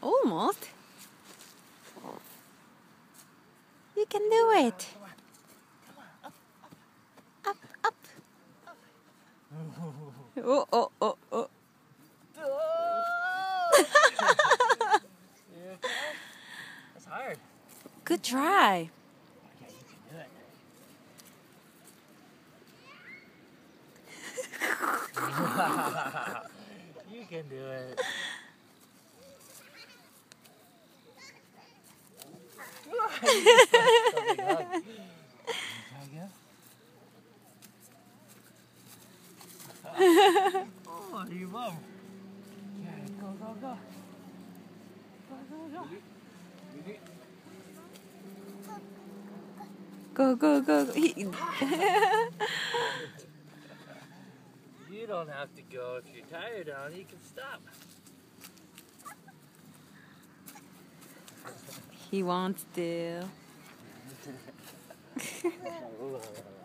Almost. You can do it. Up, up. Oh, oh, oh, oh. That's hard. Good try. You can do it. you can do it. Oh, you mom. Yeah, go, go, go. Go, go, go. Go. You don't have to go. If you're tired, on you can stop. He wants to.